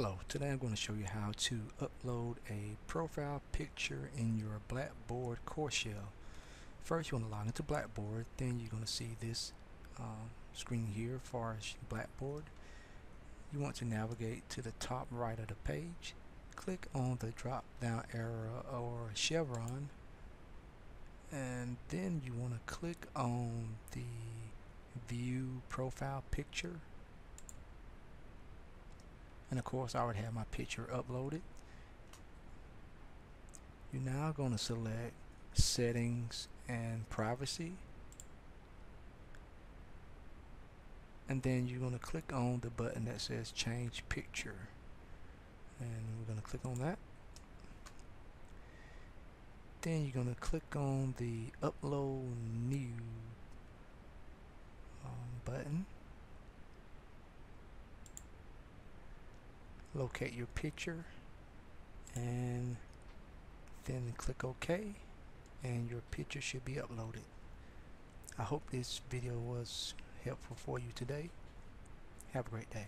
Hello, today I'm going to show you how to upload a profile picture in your Blackboard course shell. First you want to log into Blackboard, then you're going to see this uh, screen here as far as Blackboard. You want to navigate to the top right of the page, click on the drop down arrow or chevron, and then you want to click on the view profile picture and of course I already have my picture uploaded. You're now going to select settings and privacy. And then you're going to click on the button that says change picture. And we're going to click on that. Then you're going to click on the upload new um, button locate your picture and then click OK and your picture should be uploaded. I hope this video was helpful for you today. Have a great day.